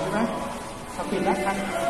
ใช่ไหมทำผิดแล้วครับ